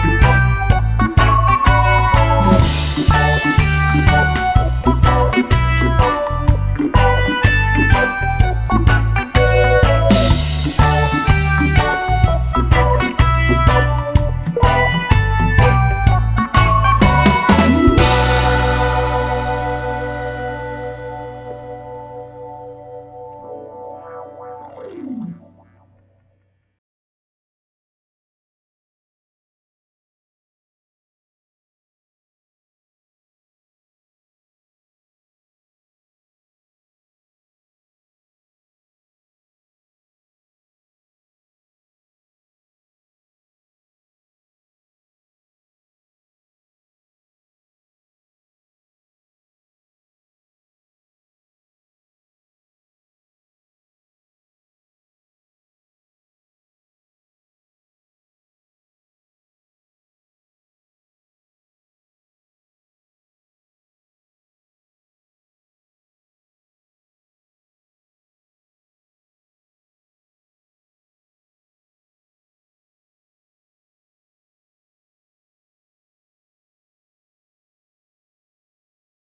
Oh, you.